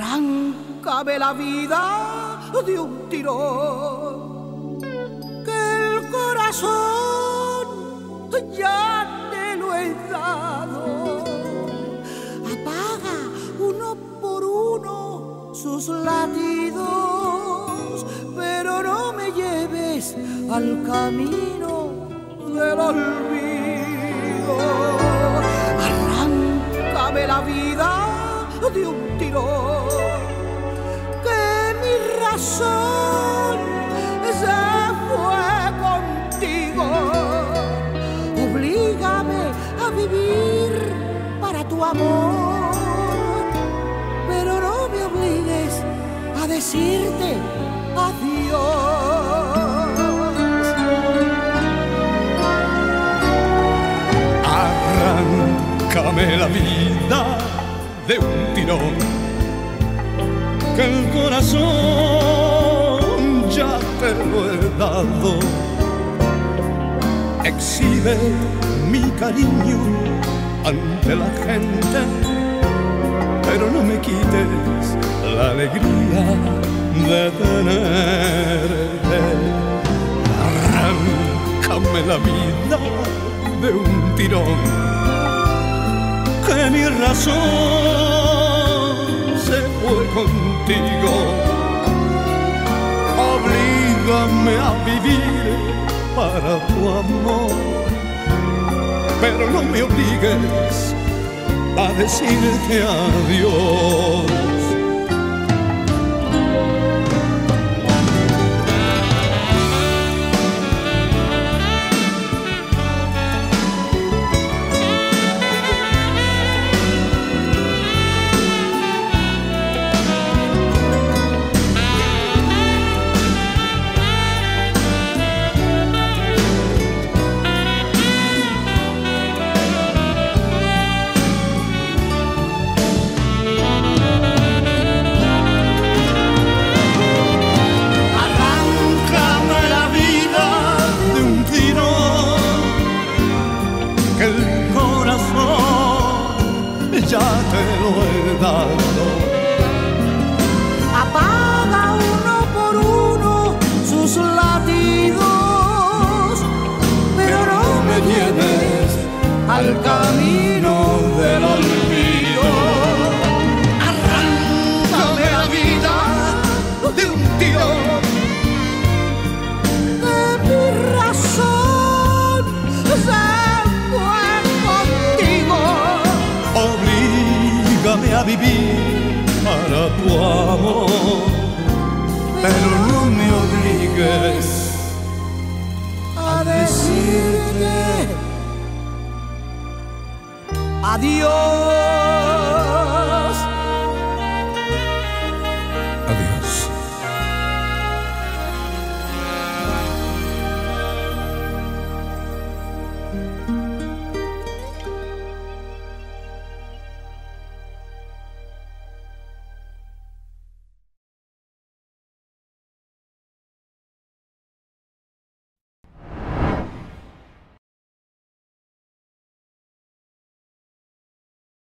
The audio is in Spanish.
Arráncame la vida de un tirón, que el corazón ya te lo he dado. Apaga uno por uno sus latidos, pero no me lleves al camino del olvido. Arráncame la vida de un tirón, mi razón se fue contigo. Oblígame a vivir para tu amor, pero no me obligues a decirte adiós. Arráncame la vida de un tirón, que el corazón te lo he dado. Exhibe mi cariño ante la gente, pero no me quites la alegría de tenerte. Arráncame la vida de un tirón, que mi razón se fue contigo. Oblígame a vivir para tu amor, pero no me obligues a decirte adiós. Apaga uno por uno sus latidos, pero no me lleves al camino vivir para tu amor, pero no me obligues a decirte adiós.